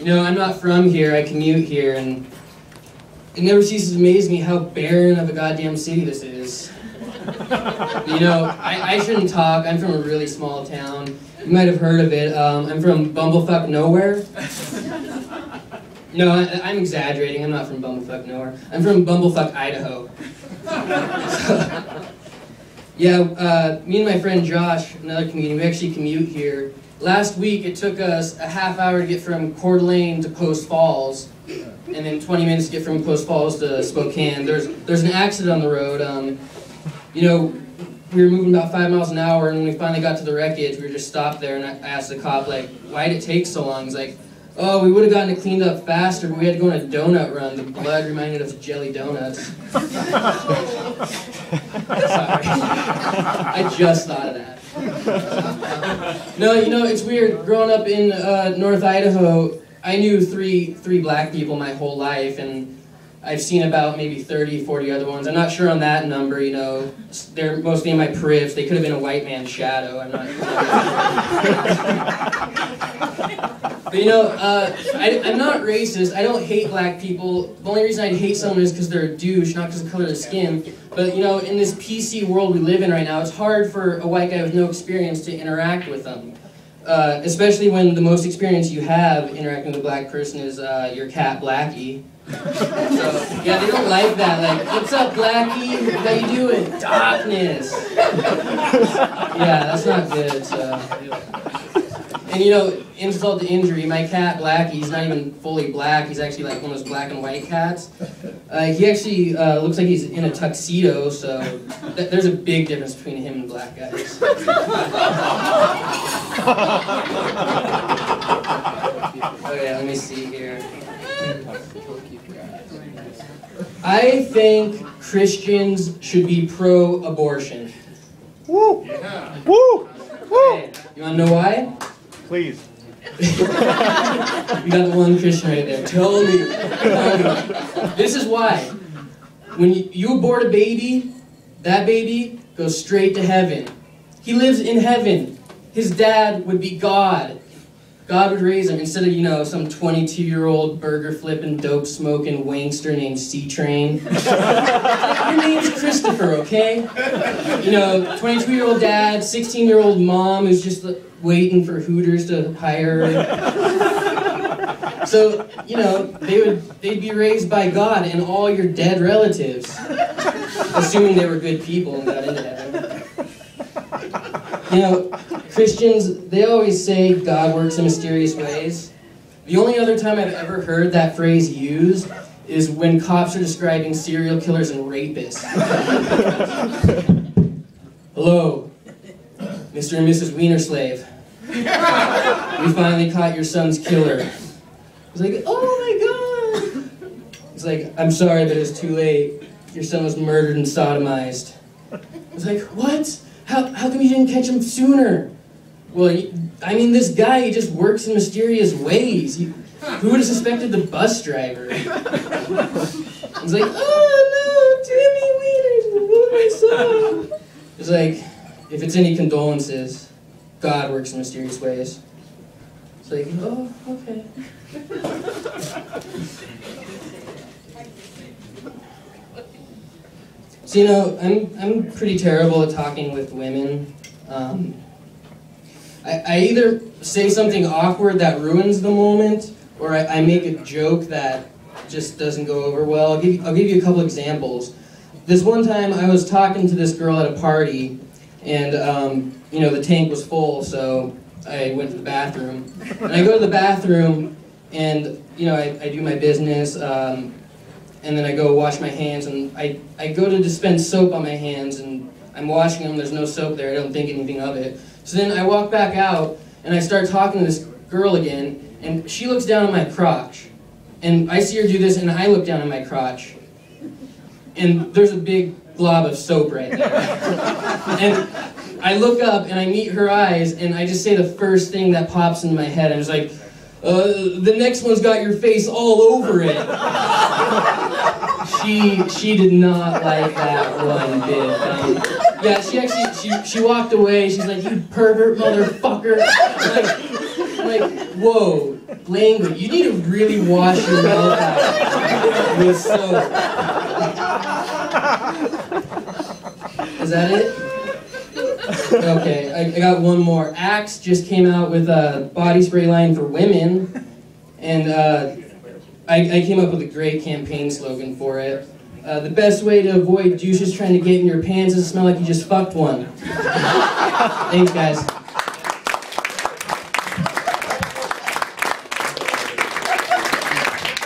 You know, I'm not from here, I commute here, and it never ceases to amaze me how barren of a goddamn city this is. you know, I, I shouldn't talk, I'm from a really small town. You might have heard of it. Um, I'm from Bumblefuck Nowhere. No, I, I'm exaggerating, I'm not from Bumblefuck Nowhere. I'm from Bumblefuck, Idaho. yeah, uh, me and my friend Josh, another comedian, we actually commute here. Last week, it took us a half hour to get from Coeur d'Alene to Post Falls, and then 20 minutes to get from Post Falls to Spokane. There's there's an accident on the road. Um, you know, we were moving about five miles an hour, and when we finally got to the wreckage, we were just stopped there, and I asked the cop like, "Why did it take so long?" He's like, "Oh, we would have gotten it cleaned up faster, but we had to go on a donut run. The blood reminded us of jelly donuts." Sorry, I just thought of that. No, you know, it's weird. Growing up in uh, North Idaho, I knew three three black people my whole life, and I've seen about maybe 30, 40 other ones. I'm not sure on that number, you know. They're mostly in my periph. They could have been a white man's shadow. I'm not. but you know, uh, I, am not racist. I don't hate black people. The only reason I hate someone is because they're a douche, not because of the color of their skin. But you know, in this PC world we live in right now, it's hard for a white guy with no experience to interact with them. Uh, especially when the most experience you have interacting with a black person is uh, your cat Blackie. So, yeah, they don't like that. Like, what's up, Blackie? How you doing? Darkness. Yeah, that's not good. So. And you know, insult to injury, my cat Blackie, he's not even fully black. He's actually like one of those black and white cats. Uh, he actually uh, looks like he's in a tuxedo, so th there's a big difference between him and black guys. okay, let me see here. I think Christians should be pro-abortion. Woo! Yeah. Woo! Woo! Okay, you want to know why? Please. you got the one Christian right there. Tell me. This is why. When you, you abort a baby, that baby goes straight to heaven. He lives in heaven. His dad would be God. God would raise him instead of, you know, some 22 year old burger flipping, dope smoking wankster named C Train. Name's Christopher, okay? You know, 22 year old dad, 16 year old mom who's just waiting for Hooters to hire. So, you know, they would they'd be raised by God and all your dead relatives. Assuming they were good people and got into heaven. You know, Christians, they always say God works in mysterious ways. The only other time I've ever heard that phrase used is when cops are describing serial killers and rapists. Hello, Mr. and Mrs. Wienerslave. We finally caught your son's killer. He's like, oh my god! He's like, I'm sorry, but it's too late. Your son was murdered and sodomized. I was like, what? How, how come you didn't catch him sooner? Well, I mean, this guy, he just works in mysterious ways. He, who would have suspected the bus driver? He's like, oh no, Timmy Wieners, my son. It's like, if it's any condolences, God works in mysterious ways. It's like, oh, okay. So you know, I'm I'm pretty terrible at talking with women. Um, I, I either say something awkward that ruins the moment, or I, I, make a joke that just doesn't go over well. I'll give you, I'll give you a couple examples. This one time, I was talking to this girl at a party, and um, you know the tank was full, so I went to the bathroom. And I go to the bathroom, and you know I, I do my business. Um, and then I go wash my hands, and I, I go to dispense soap on my hands, and I'm washing them, there's no soap there, I don't think anything of it. So then I walk back out, and I start talking to this girl again, and she looks down at my crotch. And I see her do this, and I look down at my crotch. And there's a big glob of soap right there. and I look up, and I meet her eyes, and I just say the first thing that pops into my head. I'm like, uh, the next one's got your face all over it. she she did not like that one bit. Um, yeah, she actually she she walked away. She's like, "You pervert motherfucker!" like, like, whoa, language. You need to really wash your mouth out with soap. Is that it? Okay, I, I got one more. Axe just came out with a body spray line for women, and uh, I, I came up with a great campaign slogan for it. Uh, the best way to avoid douches trying to get in your pants is to smell like you just fucked one. Thanks, guys.